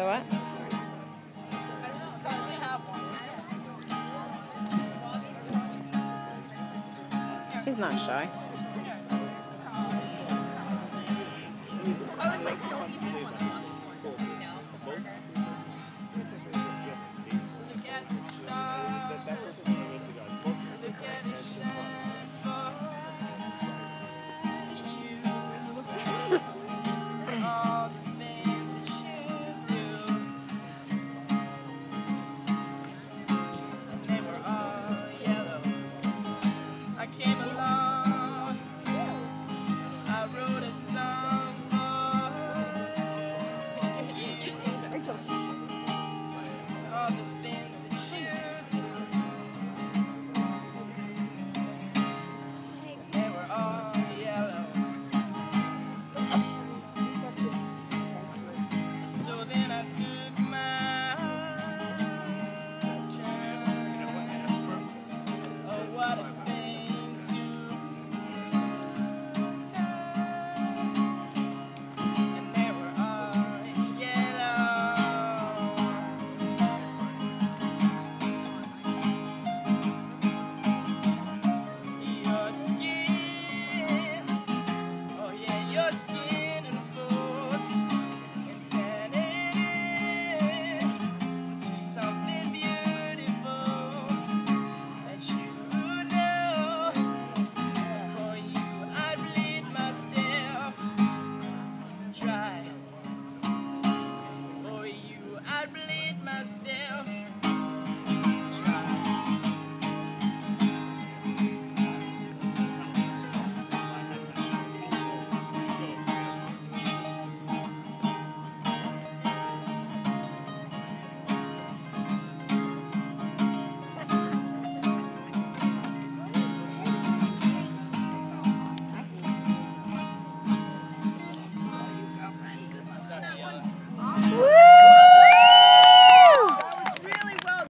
The what? He's not shy.